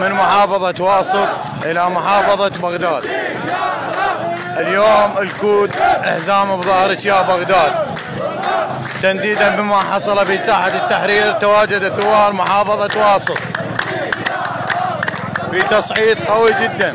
من محافظة واسط إلى محافظة بغداد. اليوم الكود حزام بظهرك يا بغداد. تنديدا بما حصل في ساحة التحرير تواجد ثوار محافظة واسط. في تصعيد قوي جدا.